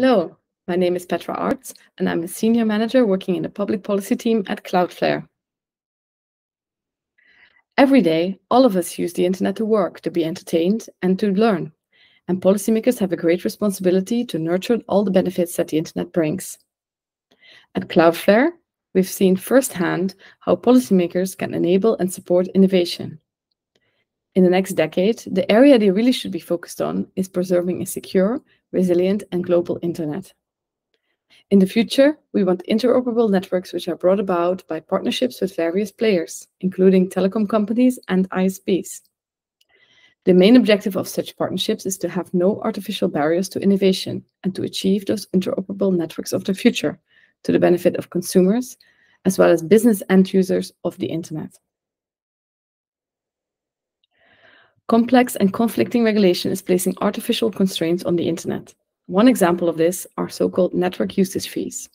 Hello, my name is Petra Arts, and I'm a senior manager working in the public policy team at Cloudflare. Every day, all of us use the internet to work, to be entertained, and to learn. And policymakers have a great responsibility to nurture all the benefits that the internet brings. At Cloudflare, we've seen firsthand how policymakers can enable and support innovation. In the next decade, the area they really should be focused on is preserving a secure, resilient, and global internet. In the future, we want interoperable networks which are brought about by partnerships with various players, including telecom companies and ISPs. The main objective of such partnerships is to have no artificial barriers to innovation and to achieve those interoperable networks of the future to the benefit of consumers, as well as business end users of the internet. Complex and conflicting regulation is placing artificial constraints on the internet. One example of this are so-called network usage fees.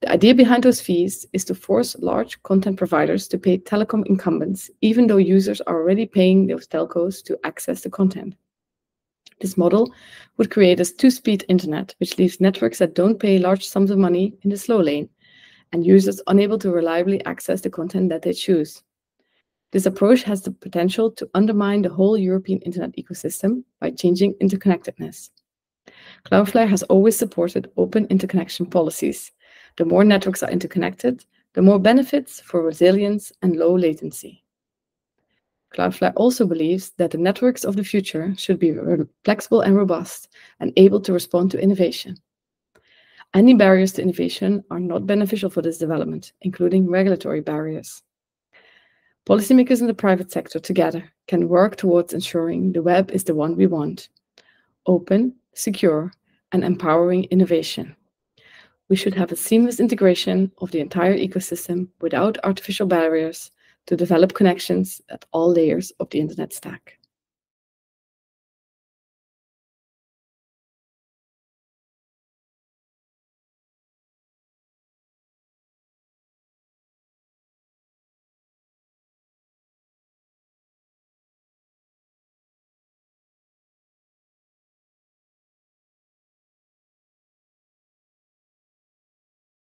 The idea behind those fees is to force large content providers to pay telecom incumbents, even though users are already paying those telcos to access the content. This model would create a two-speed internet, which leaves networks that don't pay large sums of money in the slow lane, and users unable to reliably access the content that they choose. This approach has the potential to undermine the whole European internet ecosystem by changing interconnectedness. Cloudflare has always supported open interconnection policies. The more networks are interconnected, the more benefits for resilience and low latency. Cloudflare also believes that the networks of the future should be flexible and robust and able to respond to innovation. Any barriers to innovation are not beneficial for this development, including regulatory barriers. Policymakers in the private sector together can work towards ensuring the web is the one we want open, secure, and empowering innovation. We should have a seamless integration of the entire ecosystem without artificial barriers to develop connections at all layers of the internet stack.